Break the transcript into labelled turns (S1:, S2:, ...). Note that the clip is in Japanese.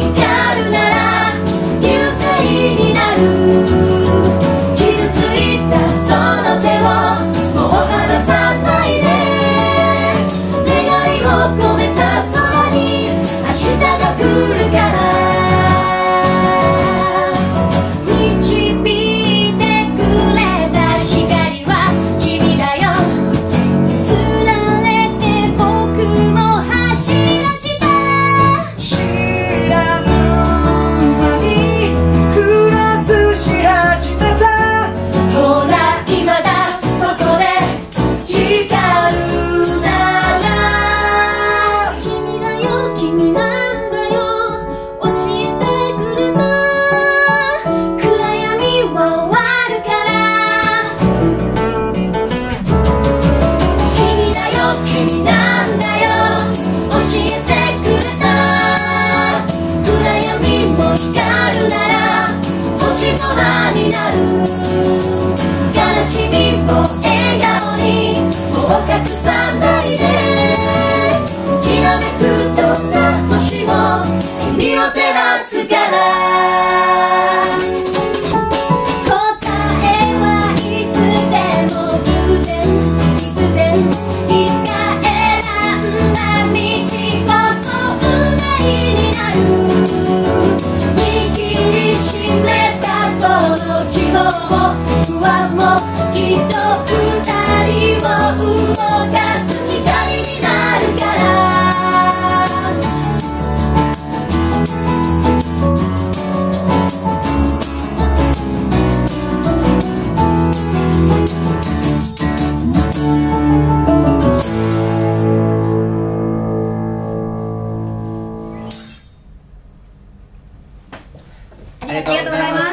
S1: Monica.
S2: ありがとうございます。